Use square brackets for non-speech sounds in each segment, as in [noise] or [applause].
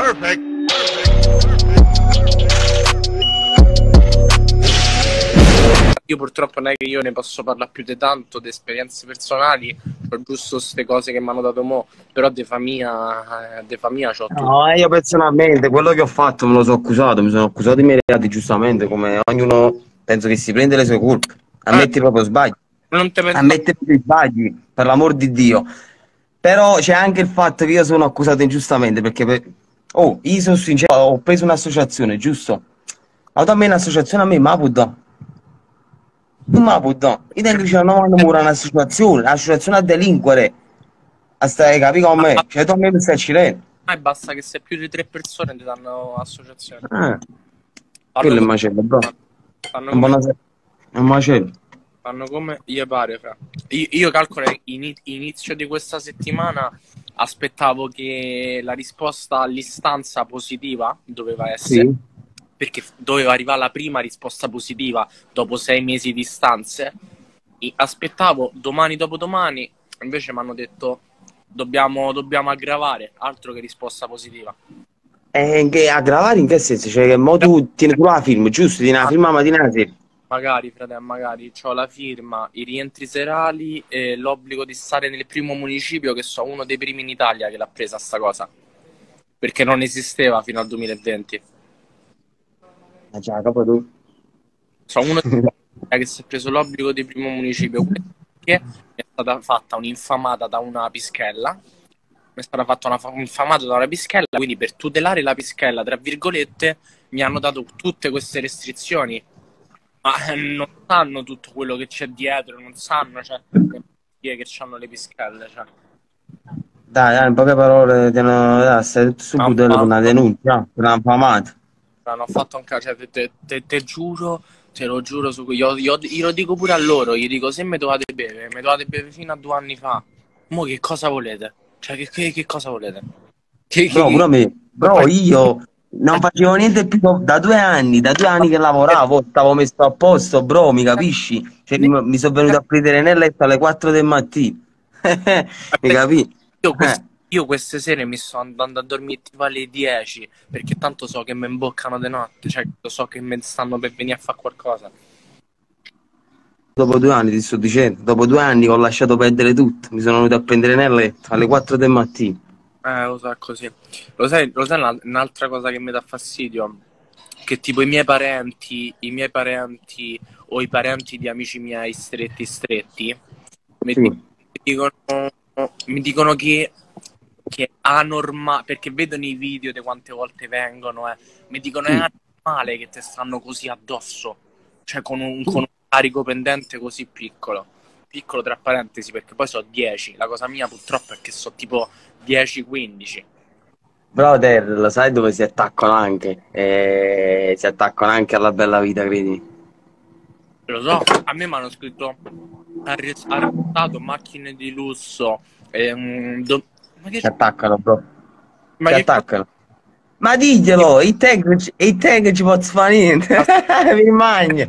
Perfect. Io purtroppo non è che io ne posso parlare più di tanto, di esperienze personali, ho giusto queste cose che mi hanno dato mo, però di famiglia, di famiglia c'ho tutto. No, eh, io personalmente quello che ho fatto me lo sono accusato, mi sono accusato di miei reati giustamente, come ognuno penso che si prende le sue colpe, ammetti Eh. proprio sbagli, Non te penso... ammette proprio i sbagli, per l'amor di Dio. Però c'è anche il fatto che io sono accusato ingiustamente, perché per- oh, io sono sincero, ho preso un'associazione, giusto? Ma da me un'associazione a me, ma può dare? Non me la può dare. Io tengo che una mura un'associazione, un'associazione a delinquere. A stare, capi con me? Cioè, tu a me mi stai cirendo. Ah, basta che se più di tre persone ti danno associazione. Ah, Fanno quello è un come- macello, bro. fanno come- È un macello. Fanno come gli pare, fra. Io, io calcolo ini- inizio di questa settimana aspettavo che la risposta all'istanza positiva doveva essere, Sì. perché doveva arrivare la prima risposta positiva dopo sei mesi di stanze. I- Aspettavo domani dopodomani, invece mi hanno detto dobbiamo, dobbiamo aggravare, altro che risposta positiva. E che aggravare in che senso? Cioè, che mo tu tieni pure la film, giusto? Tieni la film la mattina sera. Magari, fratello, magari ho la firma, i rientri serali e l'obbligo di stare nel primo municipio, che so uno dei primi in Italia che l'ha presa sta cosa. Perché non esisteva fino al 2020. Ah, già, capo tu. So uno dei che si è preso l'obbligo di primo municipio. Perché è stata fatta un'infamata da una pischella. Mi è stata fatta una un'infamata da una pischella, quindi per tutelare la pischella, tra virgolette, mi hanno dato tutte queste restrizioni. Ma eh, non sanno tutto quello che c'è dietro, non sanno, cioè, le malattie che hanno le pischelle, cioè. Dai, dai, in poche parole, ti hanno, dai, stai tutto su budello per ah, una denuncia, una infamata. Hanno fatto un cioè, te, te- te- te giuro, te lo giuro su cui io, io, io lo dico pure a loro, gli dico se mi dovete bere, mi dovete bere fino a due anni fa. Mo che cosa volete? Cioè che, che- che cosa volete? Che, che- Bro, pure a me. Bro, io non facevo niente più da due anni, da due anni che lavoravo, stavo messo a posto, bro, mi capisci? Cioè, mi, mi sono venuto a prendere nel letto alle 4 del mattino. [laughs] mi capisci? io, quest- Eh. io queste sere mi sto andando a dormire tipo alle 10 perché tanto so che mi imboccano di notte, cioè lo so che mi stanno per venire a fare qualcosa. Dopo due anni, ti sto dicendo, dopo due anni che ho lasciato perdere tutto, mi sono venuto a prendere nel letto alle 4 del mattino. Eh, lo so, così. Lo sai, lo sai una- un'altra cosa che mi dà fastidio? Che tipo i miei parenti, i miei parenti o i parenti di amici miei stretti stretti mi, Sì. dicono, mi dicono che, che è anormale, perché vedono i video di quante volte vengono, eh, mi dicono Sì. è anormale che te stanno così addosso, cioè con un, con un carico pendente così piccolo. Piccolo tra parentesi, perché poi so 10. La cosa mia purtroppo è che so tipo 10-15. Brother, lo sai dove si attaccano anche? Eh, si attaccano anche alla bella vita, credi? Lo so, a me mi hanno scritto arre- arrestato macchine di lusso. ehm, do- ma che, Si attaccano, bro. ma Si che attaccano. Ma diglielo, i tag, i tag ci posso fare niente. [laughs] Mi magna.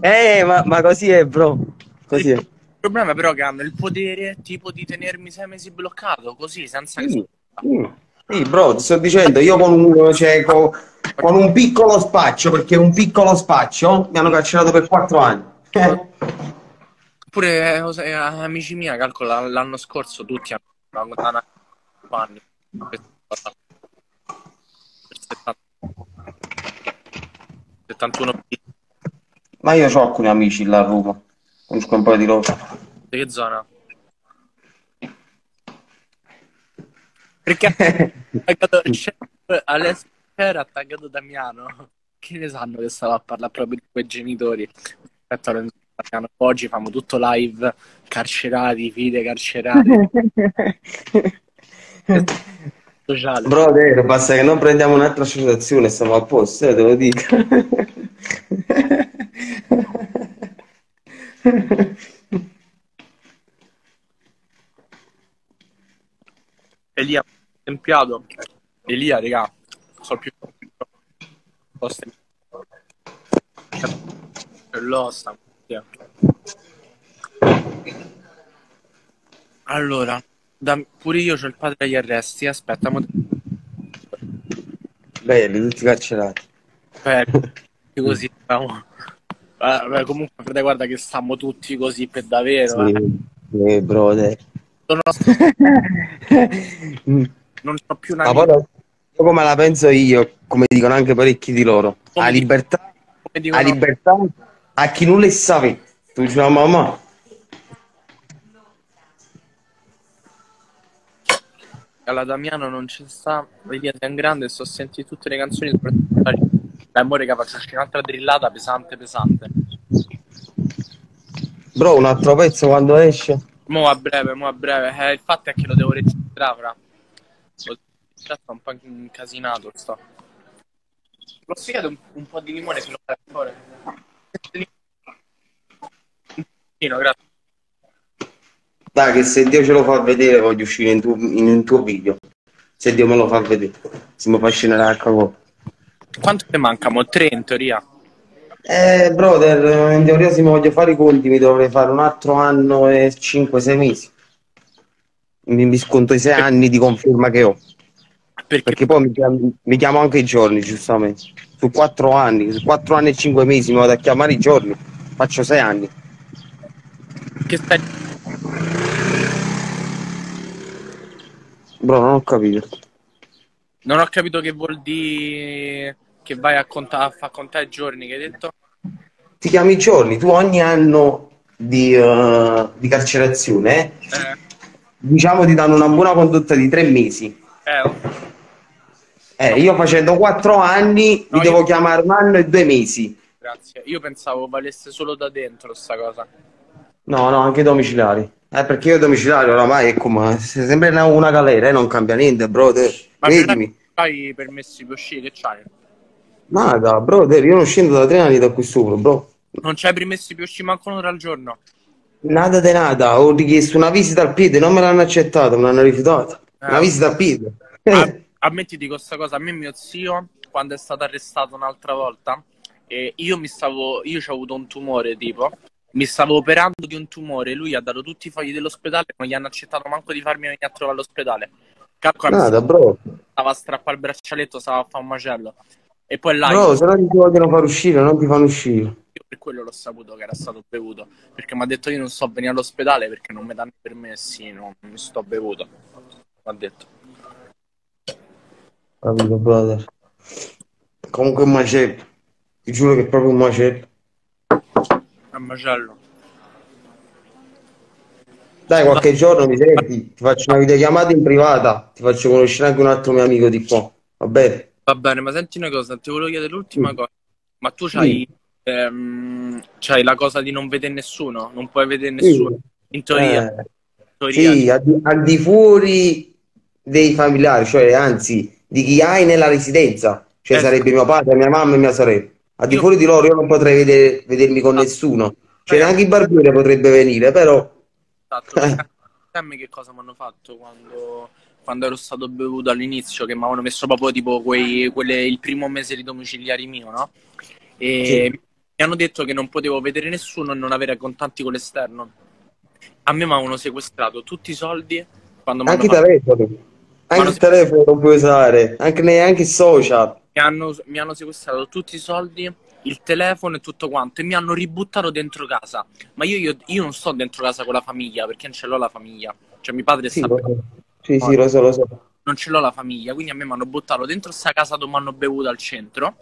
Eh, ma, ma così è, bro. Così è. Il problema però è che hanno il potere tipo di tenermi sei mesi bloccato così senza che Sì, sì, sì, bro, ti sto dicendo, io con un, cioè, con, con un piccolo spaccio, perché un piccolo spaccio mi hanno carcerato per quattro anni. [laughs] Eh, Pure eh, amici miei, calcola l'anno scorso tutti hanno condannato a anni per questa cosa. Per 70 71 Ma io ho alcuni amici là a Roma, conosco un po' di loro. di che zona? Perché ha attaccato Alessio era attaccato Damiano. Che ne sanno che stava a parlare proprio di quei genitori? Aspetta, Lorenzo Damiano. Oggi facciamo tutto live, carcerati, fide carcerati, [laughs] sociale. Brother, basta che non prendiamo un'altra associazione siamo a posto, eh, te lo dico. [laughs] Elia, tempiato. Elia, raga, so più... Lo stem- Lo sta... Allora, da- pure io ho il padre agli arresti, aspetta, mo- Belli, tutti carcerati. Eh, così stiamo. Eh, comunque, frate, guarda che stiamo tutti così per davvero. Sì, eh. sì, brother. Non, ho... [laughs] non so più una Ma poi, io come la penso io, come dicono anche parecchi di loro, Come a libertà, come dicono- a libertà, a chi non le sa, tu dici la mamma. alla Damiano non ci sta, sei un grande e sto sentire tutte le canzoni soprattutto dai amore che faccio un'altra drillata pesante pesante. Bro, un altro pezzo quando esce? Mo a breve, mo a breve. Eh, il fatto è che lo devo registrare, fra. Registrato un po' incasinato, sto. Chiedere un, un po' di limone se lo fai fuori? Un pochino, grazie. Dai, che se Dio ce lo fa vedere voglio uscire in, tuo- in un tuo video. Se Dio me lo fa vedere. Se mi fa scendere a cavolo. Quanto te manca? Mo tre in teoria. Eh, brother, in teoria se mi voglio fare i conti mi dovrei fare un altro anno e 5-6 mesi. Mi, mi sconto i 6 anni di conferma che ho. Perché, Perché poi mi chiamo, mi chiamo anche i giorni, giustamente. Su 4 anni, su 4 anni e 5 mesi mi vado a chiamare i giorni. Faccio 6 anni. che stai... Bro, non ho capito. Non ho capito che vuol dire che vai a, conta- a far contare i giorni che hai detto. Ti chiami i giorni, tu ogni anno di, eh, di carcerazione, eh, diciamo ti danno una buona condotta di 3 mesi. eh, oh. Eh, io facendo 4 anni No, mi devo io- chiamare un anno e 2 mesi. grazie. Io pensavo valesse solo da dentro sta cosa. No, no, anche domiciliari. Eh, perché io domiciliari oramai è come se sembra una, una galera, eh, non cambia niente, brother. Ma Credimi. hai permessi per uscire, che c'hai? Nada, brother, io non scendo da 3 anni da qui sopra, bro. Non c'hai permessi per uscire manco un'ora al giorno? Nada de nada, ho richiesto una visita al piede, non me l'hanno accettata, me l'hanno rifiutata. Una Ah. visita al piede. A, [laughs] a me ti dico questa cosa, a me mio zio, quando è stato arrestato un'altra volta, eh, io mi stavo, io ho avuto un tumore tipo, mi stavo operando di un tumore, lui ha dato tutti i fogli dell'ospedale, non gli hanno accettato manco di farmi venire a trovare all'ospedale. Calcola, Nada, bro. stava a strappare il braccialetto, stava a fare un macello. E poi là, io, se no ti vogliono far uscire, non ti fanno uscire. io per quello l'ho saputo che era stato bevuto, perché mi ha detto io non sto a venire all'ospedale perché non mi danno i permessi, non, non sto bevuto. Mi ha detto. Capito, brother? Comunque un macello. Ti giuro che è proprio un macello. È un macello. Dai, qualche giorno mi senti, ti faccio una videochiamata in privata, ti faccio conoscere anche un altro mio amico di qua. Va bene? Va bene, ma senti una cosa, ti volevo chiedere l'ultima Sì. cosa. Ma tu c'hai, ehm, c'hai la cosa di non vedere nessuno? Non puoi vedere nessuno? In teoria, Eh, in teoria sì, al di, al di fuori dei familiari, cioè anzi di chi hai nella residenza, cioè Eh, sarebbe mio padre, mia mamma e mia sorella. Al di Io- fuori di loro io non potrei vedere- vedermi con Ah. nessuno. Cioè Eh. neanche il barbiere potrebbe venire, però esatto, [laughs] che cosa mi hanno fatto quando, quando ero stato bevuto all'inizio, che mi avevano messo proprio tipo quei, quelle, il primo mese di domiciliari mio, no? E Sì. mi hanno detto che non potevo vedere nessuno e non avere contanti con l'esterno. A me mi avevano sequestrato tutti i soldi quando mi hanno anche fatto- telefono, anche il telefono non puoi usare, anche neanche i social. mi hanno, mi hanno sequestrato tutti i soldi, il telefono e tutto quanto e mi hanno ributtato dentro casa. Ma io, io- io non sto dentro casa con la famiglia perché non ce l'ho la famiglia. Cioè mio padre Sì, sta so. Sì, sì, lo so, lo so. non ce l'ho la famiglia, quindi a me mi hanno buttato dentro sta casa dove mi hanno bevuto al centro.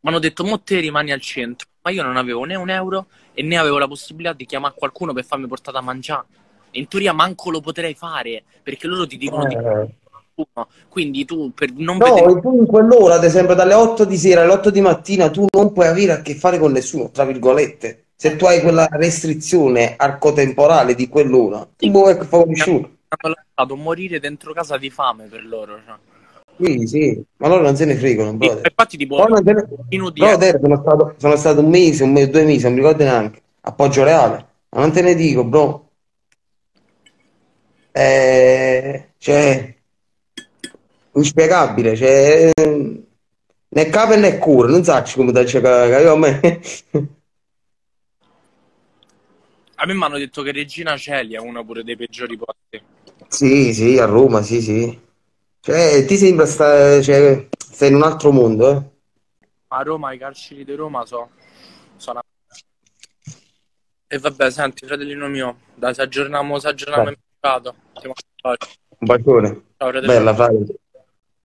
Mi hanno detto, mo te rimani al centro. Ma io non avevo né un euro e né avevo la possibilità di chiamare qualcuno per farmi portare da mangiare. In teoria manco lo potrei fare perché loro ti dicono di Eh. Quindi tu per non vedere No, tu in quell'ora, ad esempio, dalle 8 di sera alle 8 di mattina, tu non puoi avere a che fare con nessuno, tra virgolette. Se tu hai quella restrizione arcotemporale di quell'ora, tu puoi fare nessuno. Lasciato morire dentro casa di fame per loro. Cioè. Sì, sì, ma loro non se ne fregano, brother. infatti tipo se ne- Brother, sono stato, sono stato un mese, un mese, due mesi, non mi ricordo neanche, a Poggio Reale. Ma non te ne dico, bro. Eh, cioè, inspiegabile, cioè, né capo né cuore, non so come cagare, io a me. a me mi hanno detto che Regina Celia è uno pure dei peggiori posti. Sì, sì, a Roma, sì, sì. Cioè, ti sembra sta, cioè, stai in un altro mondo, eh. A Roma i carceri di Roma so, sono... E vabbè, senti, fratellino mio, dai, ci aggiorniamo, ci aggiorniamo in mando un bacio. Un bacione. Ciao, fratellino. Bella, frate.